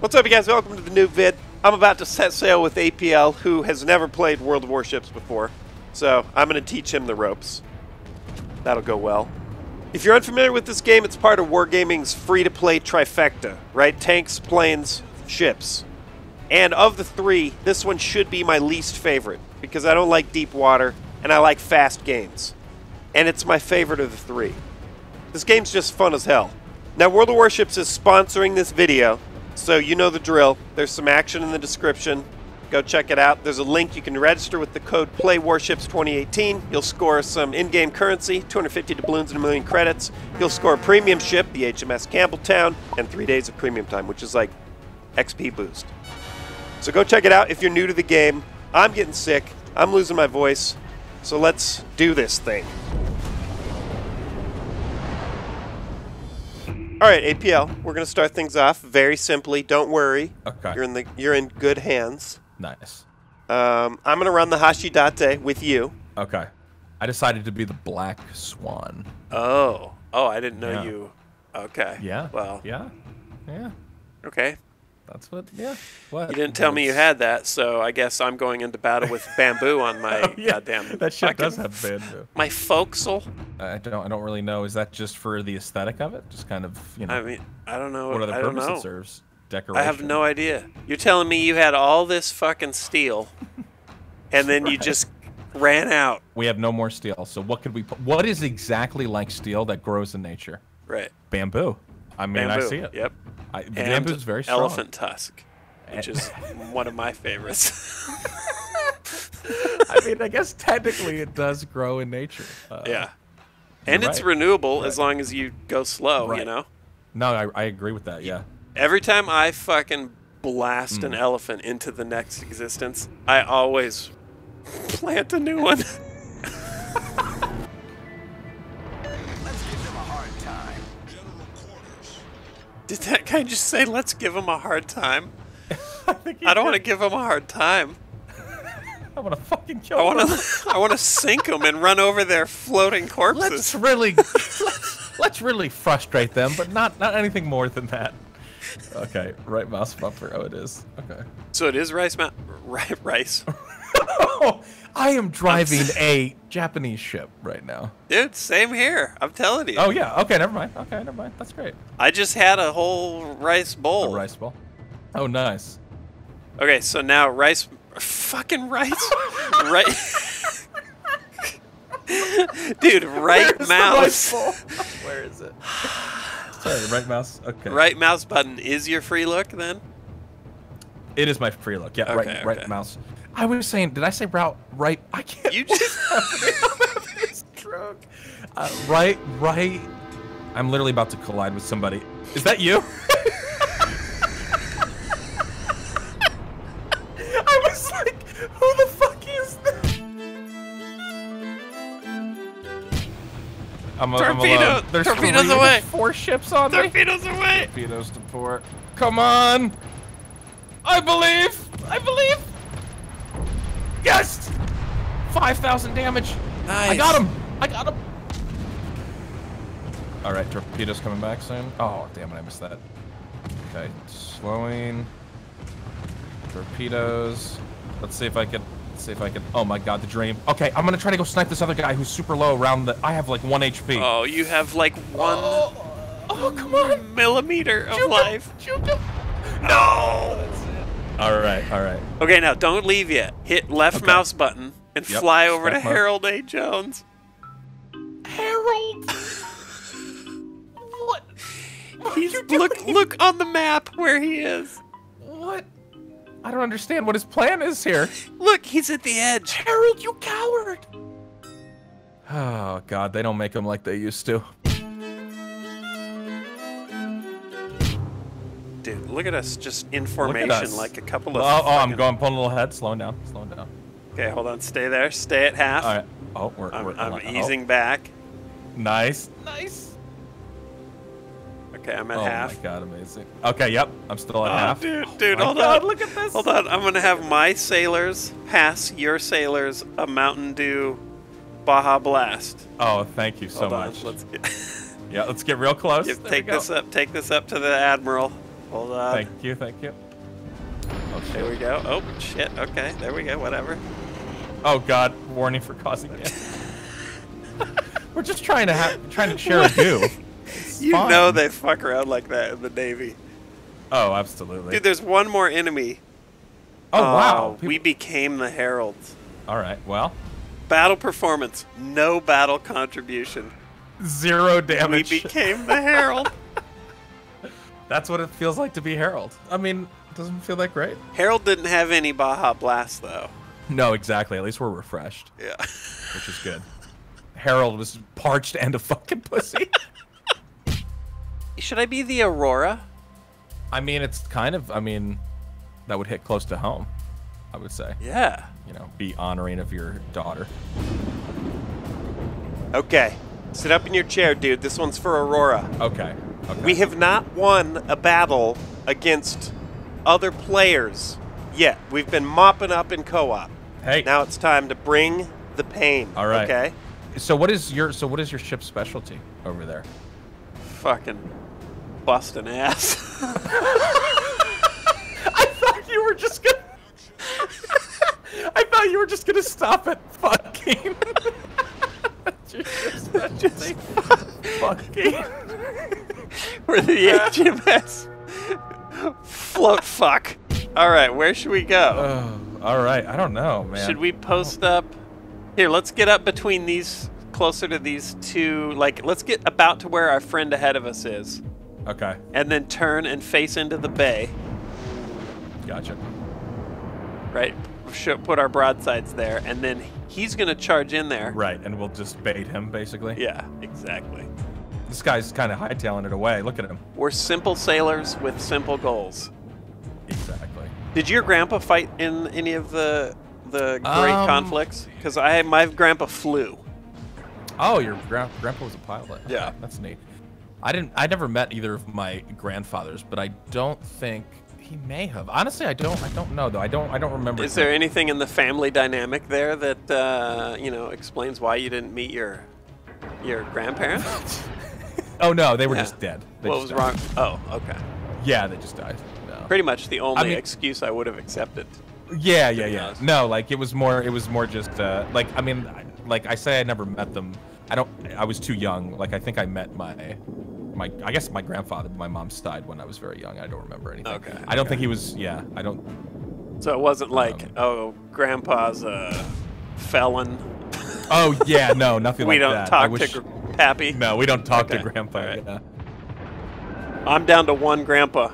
What's up, you guys? Welcome to the new vid. I'm about to set sail with APL, who has never played World of Warships before. So, I'm going to teach him the ropes. That'll go well. If you're unfamiliar with this game, it's part of Wargaming's free-to-play trifecta, right? Tanks, planes, ships. And of the three, this one should be my least favorite, because I don't like deep water, and I like fast games. And it's my favorite of the three. This game's just fun as hell. Now, World of Warships is sponsoring this video, so you know the drill. There's some action in the description. Go check it out. There's a link you can register with the code PlayWarships2018. You'll score some in-game currency, 250 doubloons and a million credits. You'll score a premium ship, the HMS Campbelltown, and three days of premium time, which is like XP boost. So go check it out if you're new to the game. I'm getting sick. I'm losing my voice. So let's do this thing. All right, APL. We're gonna start things off very simply. Don't worry. Okay. You're in the you're in good hands. Nice. Um, I'm gonna run the Hashidate with you. Okay. I decided to be the Black Swan. Oh. Oh, I didn't know Yeah. you. Okay. Yeah. Well. Yeah. Yeah. Okay. That's what. Yeah. What? You didn't tell me you had that, so I guess I'm going into battle with bamboo on my Oh, yeah. goddamn. That shit does have bamboo. My forecastle. I don't. I don't really know. Is that just for the aesthetic of it? Just kind of. You know. I mean, I don't know. what other I don't purpose it serves? Decoration. I have no idea. You're telling me you had all this fucking steel, and then you just ran out. We have no more steel. So what could we? Put? What is exactly like steel that grows in nature? Right. Bamboo. I mean, Bamboo. I see it. Yep. I, And bamboo is very strong. elephant tusk, which is one of my favorites. I mean, I guess technically it does grow in nature. Uh, yeah. And it's right. renewable as long as you go slow, you Right. know? No, I, I agree with that. Yeah. Every time I fucking blast Mm. an elephant into the next existence, I always plant a new one. Did that guy just say, let's give him a hard time? I, I don't want to give him a hard time. I want to fucking kill I want them. to I want to sink them and run over their floating corpses. Let's really let's, let's really frustrate them, but not not anything more than that. Okay, right mouse bumper. Oh, it is. Okay. So it is rice mount ri- rice. Oh, I am driving a Japanese ship right now. Dude, same here. I'm telling you. Oh yeah. Okay, never mind. Okay, never mind. That's great. I just had a whole rice bowl. A rice bowl. Oh, nice. Okay, so now rice fucking rice. right Dude, right Where's mouse. Where is it? Sorry, right mouse. Okay. Right mouse button is your free look then? It is my free look. Yeah, Okay, right, right mouse. I was saying, did I say route right? I can't. You just It's drunk. Uh, right, right. I'm literally about to collide with somebody. Is that you? I was like, who the fuck is that? I'm, a, I'm Torpedo- alone. There's torpedoes three- away. Four ships on me. torpedoes away. Torpedoes to port. Come on. I believe. I believe. Yes. Five thousand damage. I got him. I got him. All right, torpedoes coming back soon. Oh, damn it, I missed that. Okay, slowing. Torpedoes. Let's see if I can. Let's see if I can. Oh my god, the dream. Okay, I'm gonna try to go snipe this other guy who's super low around the. I have like one HP. Oh, you have like one Oh, oh, come on. millimeter of Juke him. life. Juke him. No. All right, all right. Okay, now don't leave yet. Hit left Okay. mouse button and Yep, fly over to step. Harold A. Jones. Harold. what? What He's look doing? look on the map where he is. What? I don't understand what his plan is here. Look, he's at the edge. Harold, you coward! Oh god, they don't make them like they used to. Dude, look at us just in formation us. like a couple Oh, of oh, oh I'm going pulling a little head, slowing down, slowing down. Okay, hold on. Stay there. Stay at half. All right. Oh, we're, I'm, we're I'm oh, easing back. Nice, nice. Okay, I'm at oh half. my god, amazing. Okay, yep, I'm still at Oh, half. dude, Oh dude, my hold god, on. Look at this. Hold on, I'm gonna have my sailors pass your sailors a Mountain Dew Baja Blast. Oh, thank you so Hold on, much. let's get, Yeah, let's get real close. Give- There take this up. Take this up to the admiral. Hold on. Thank you, thank you. Oh There we go. Oh shit. Okay. There we go. Whatever. Oh god, warning for causing damage. We're just trying to have trying to share a goo. You fine. know they fuck around like that in the Navy. Oh, absolutely. Dude, there's one more enemy. oh wow. Uh, we became the Harolds. All right. Well, Battle performance, no battle contribution. zero damage. We became the Harold. That's what it feels like to be Harold. I mean, doesn't feel that great. Harold didn't have any Baja Blast though. No, exactly. At least we're refreshed, Yeah. which is good. Harold was parched and a fucking pussy. Should I be the Aurora? I mean, it's kind of. I mean, that would hit close to home. I would say. Yeah. You know, be honoring of your daughter. Okay. Sit up in your chair, dude. This one's for Aurora. Okay. Okay. We have not won a battle against other players yet. We've been mopping up in co-op. Hey. Now it's time to bring the pain. All right. Okay. So what is your so what is your ship's specialty over there? Fucking busting ass. I thought you were just gonna. I thought you were just gonna stop at fucking. Your fucking. We're the HMS. Float fuck. All right, where should we go? Oh, all right. I don't know, man. Should we post up? Here, let's get up between these, closer to these two. Like, let's get about to where our friend ahead of us is, Okay. and then turn and face into the bay. Gotcha. Right. Show, put our broadsides there, and then he's gonna charge in there. Right, and we'll just bait him basically. Yeah, exactly. This guy's kind of hightailing it away. Look at him. We're simple sailors with simple goals. Exactly. Did your grandpa fight in any of the the great Um, conflicts? Because I my grandpa flew. Oh, your gra- grandpa was a pilot. Okay, Yeah. that's neat. I didn't. I never met either of my grandfathers, but I don't think he may have. Honestly, I don't. I don't know though. I don't. I don't remember. Is there anything in the family dynamic there that uh, you know explains why you didn't meet your your grandparents? Oh no, they were Yeah. just dead. They what was died. wrong? Oh, okay. Yeah, they just died. No. Pretty much the only mean- excuse I would have accepted. Yeah, yeah, yeah. honest. No, like it was more. It was more just uh, like I mean, like I say, I never met them. I don't. I was too young. Like I think I met my my. I guess my grandfather. My mom's died when I was very young. I don't remember anything. Okay, I don't okay. think he was. Yeah. I don't. So it wasn't like, Um, oh, grandpa's a felon. Oh yeah, no, nothing we like don't that. I talk wish- to Pappy. No, we don't talk Okay, to grandpa. right. Yeah. I'm down to one grandpa.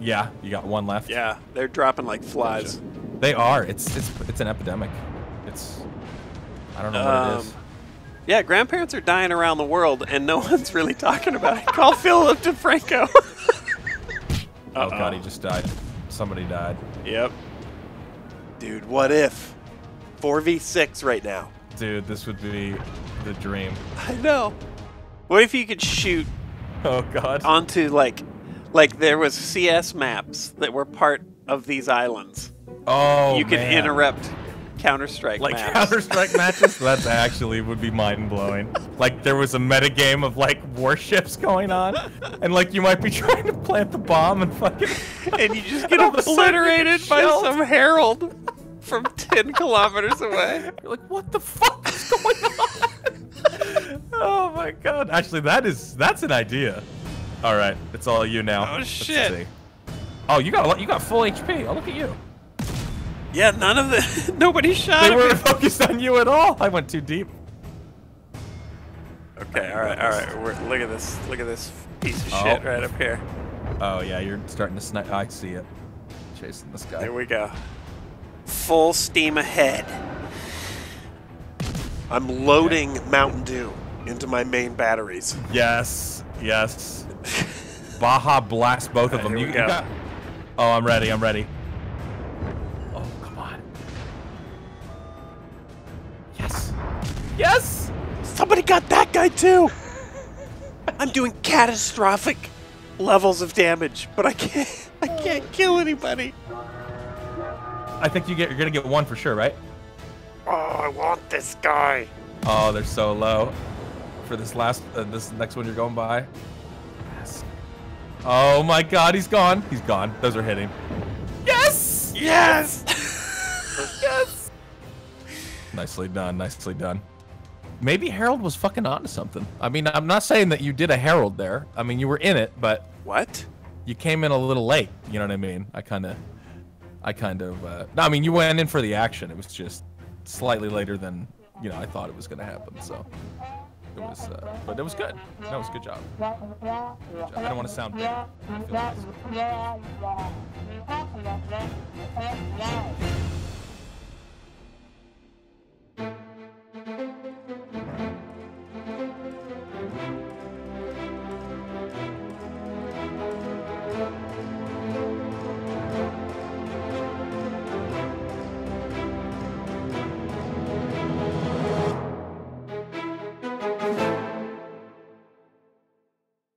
yeah, you got one left. Yeah, they're dropping like flies. They are. It's it's it's an epidemic. It's. I don't know what it Um. Yeah, grandparents are dying around the world, and no one's really talking about it. Call Philip DeFranco. Oh god, he just died. Somebody died. yep. Dude, what if? 4v6 right now. Dude, this would be the dream. I know. What if you could shoot Oh god. onto like like there was CS maps that were part of these islands. Oh, you could man. interrupt Counter Strike like. Counter Strike matches. That actually would be mind blowing. Like there was a meta game of like warships going on, and like you might be trying to plant the bomb and fucking. and you just get And all of a sudden you get obliterated by some Harold from 10 kilometers away. You're like, what the fuck is going on? oh my god! Actually, that is that's an idea. All right, it's all you now. Oh, Let's shit. see. Oh, you got a lot- you got full HP. Oh, look at you. Yeah, none of the nobody shot They weren't focused on you at all. I went too deep. Okay, all right, all right. We're, look at this. Look at this piece of Oh. shit right up here. Oh yeah, you're starting to snipe. I see it. Chasing this guy. There we go. Full steam ahead. I'm loading Mountain Dew into my main batteries. Yes, yes. Baja blast both of them. here You, we you got. Oh, I'm ready. I'm ready. Oh, come on. Yes. Yes. Somebody got that guy too. I'm doing catastrophic levels of damage, but I can't. I can't kill anybody. I think you get. You're gonna get one for sure, right? Oh, I want this guy. Oh, they're so low. For this last, uh, this next one you're going by. Yes. Oh my god, he's gone. He's gone. Those are hitting. Yes! Yes! Yes! Nicely done, nicely done. Maybe Harold was fucking onto something. I mean, I'm not saying that you did a Harold there. I mean, you were in it, but what? you came in a little late. You know what I mean? I kind of, I kind of. Uh, no, I mean, you went in for the action. It was just slightly later than you know I thought it was gonna happen. So it was, uh, but it was good. That was a good job. Good job. I don't want to sound like it's-